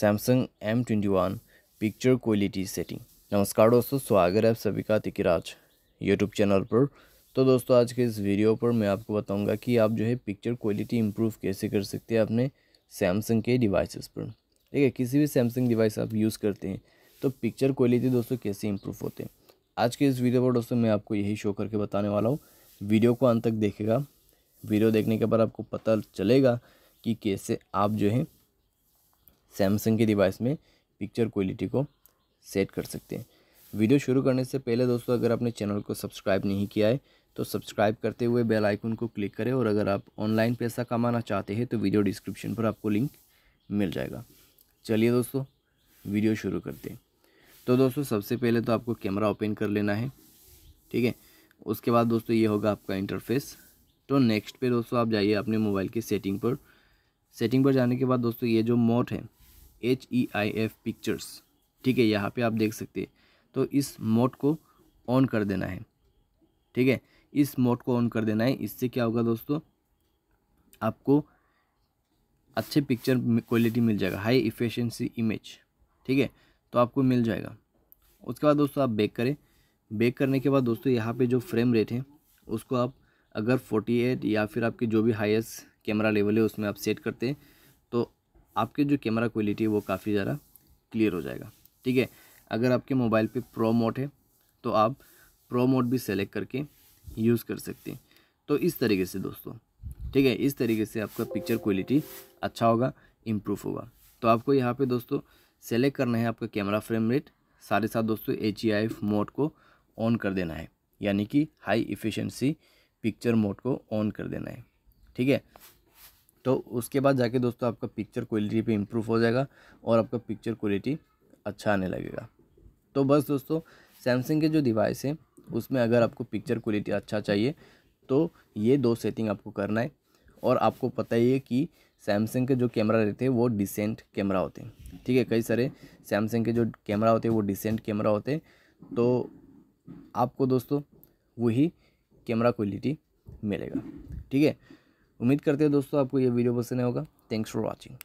Samsung M twenty one picture quality setting नमस्कार दोस्तों, स्वागत है आप सभी का तिकराज यूट्यूब चैनल पर। तो दोस्तों, आज के इस वीडियो पर मैं आपको बताऊँगा कि आप जो है पिक्चर क्वालिटी इंप्रूव कैसे कर सकते हैं अपने सैमसंग के डिवाइसेस पर। ठीक है, किसी भी सैमसंग डिवाइस आप यूज़ करते हैं तो पिक्चर क्वालिटी दोस्तों कैसे इम्प्रूव होते हैं। आज के इस वीडियो पर दोस्तों मैं आपको यही शो करके बताने वाला हूँ। वीडियो को अंत तक देखेगा वीडियो देखने के बाद आपको पता चलेगा कि कैसे आप जो है सैमसंग के डिवाइस में पिक्चर क्वालिटी को सेट कर सकते हैं। वीडियो शुरू करने से पहले दोस्तों, अगर आपने चैनल को सब्सक्राइब नहीं किया है तो सब्सक्राइब करते हुए बेल आइकन को क्लिक करें और अगर आप ऑनलाइन पैसा कमाना चाहते हैं तो वीडियो डिस्क्रिप्शन पर आपको लिंक मिल जाएगा। चलिए दोस्तों वीडियो शुरू करते हैं। तो दोस्तों, सबसे पहले तो आपको कैमरा ओपन कर लेना है, ठीक है? उसके बाद दोस्तों, ये होगा आपका इंटरफेस तो नेक्स्ट पे दोस्तों, आप जाइए अपने मोबाइल की सेटिंग पर। सेटिंग पर जाने के बाद दोस्तों, ये जो मोड है H E I F pictures ठीक है, यहाँ पे आप देख सकते हैं। तो इस मोड को ऑन कर देना है। ठीक है, इस मोड को ऑन कर देना है। इससे क्या होगा दोस्तों? आपको अच्छे पिक्चर क्वालिटी मिल जाएगा। हाई इफिशेंसी इमेज ठीक है तो आपको मिल जाएगा। उसके बाद दोस्तों आप बेक करें। बेक करने के बाद दोस्तों यहाँ पे जो फ्रेम रेट है, उसको आप अगर 48 या फिर आपके जो भी हाईएस्ट कैमरा लेवल है, उसमें आप सेट करते हैं। आपके जो कैमरा क्वालिटी है वो काफ़ी ज़्यादा क्लियर हो जाएगा। ठीक है? अगर आपके मोबाइल पे प्रो मोड है तो आप प्रो मोड भी सेलेक्ट करके यूज़ कर सकते हैं। तो इस तरीके से दोस्तों, ठीक है? इस तरीके से आपका पिक्चर क्वालिटी अच्छा होगा इम्प्रूव होगा। तो आपको यहाँ पे दोस्तों सेलेक्ट करना है आपका कैमरा फ्रेम रेट सारे साथ दोस्तों एच मोड को ऑन कर देना है। यानी कि हाई इफ़िशेंसी पिक्चर मोड को ऑन कर देना है। ठीक है? तो उसके बाद जाके दोस्तों आपका पिक्चर क्वालिटी पे इम्प्रूव हो जाएगा और आपका पिक्चर क्वालिटी अच्छा आने लगेगा। तो बस दोस्तों सैमसंग के जो डिवाइस है, उसमें अगर आपको पिक्चर क्वालिटी अच्छा चाहिए तो ये दो सेटिंग आपको करना है। और आपको पता ही है कि सैमसंग के जो कैमरा रहते हैं, वो डिसेंट कैमरा होते हैं। ठीक है, कई सारे सैमसंग के जो कैमरा होते हैं, वो डिसेंट कैमरा होते हैं। तो आपको दोस्तों, वही कैमरा क्वालिटी मिलेगा। ठीक है उम्मीद करते हैं दोस्तों आपको ये वीडियो पसंद होगा। Thanks for watching